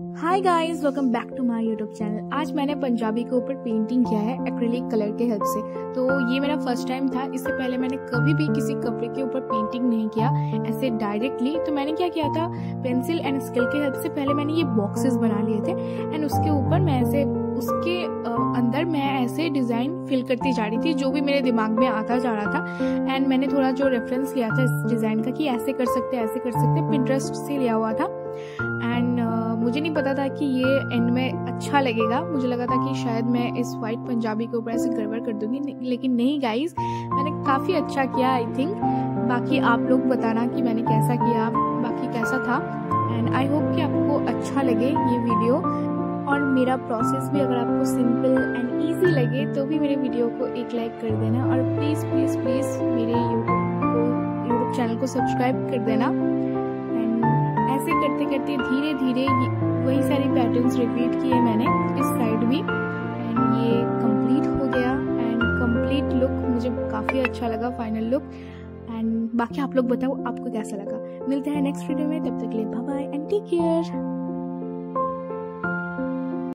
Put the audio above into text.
Hi guys welcome back to my YouTube channel आज मैंने पंजाबी के ऊपर पेंटिंग किया है एक्रेलिक कलर के हेल्प से। तो ये मेरा फ़र्स्ट टाइम था, इससे पहले मैंने कभी भी किसी कपड़े के ऊपर पेंटिंग नहीं किया ऐसे डायरेक्टली तो मैंने क्या किया था पेंसिल एंड स्केल के हेल्प से पहले मैंने ये बॉक्सेस बना लिए थे। एंड उसके ऊपर मैं ऐसे, उसके अंदर मैं ऐसे डिज़ाइन फिल करती जा रही थी, जो भी मेरे दिमाग में आता जा रहा था। एंड मैंने थोड़ा जो रेफरेंस लिया था इस डिज़ाइन का कि ऐसे कर सकते, ऐसे कर सकते पिंटरेस्ट से लिया हुआ था। मुझे नहीं पता था कि ये एंड में अच्छा लगेगा। मुझे लगा था कि शायद मैं इस वाइट पंजाबी के ऊपर ऐसे गड़बड़ कर दूँगी। लेकिन नहीं गाइज़ मैंने काफ़ी अच्छा किया आई थिंक बाकी आप लोग बताना कि मैंने कैसा किया, बाकी कैसा था। एंड आई होप कि आपको अच्छा लगे ये वीडियो और मेरा प्रोसेस भी अगर आपको सिंपल एंड ईजी लगे तो भी मेरे वीडियो को एक लाइक कर देना। और प्लीज़ प्लीज़ प्लीज़ मेरे यूट्यूब को यूट्यूब चैनल को सब्सक्राइब कर देना। ऐसे करते करते धीरे धीरे वही सारे पैटर्न्स रिपीट किए मैंने इस साइड भी। एंड ये कंप्लीट हो गया। एंड कंप्लीट लुक मुझे काफ़ी अच्छा लगा फाइनल लुक एंड बाकी आप लोग बताओ, आपको कैसा लगा? मिलते हैं नेक्स्ट वीडियो में। तब तक के लिए bye bye and take care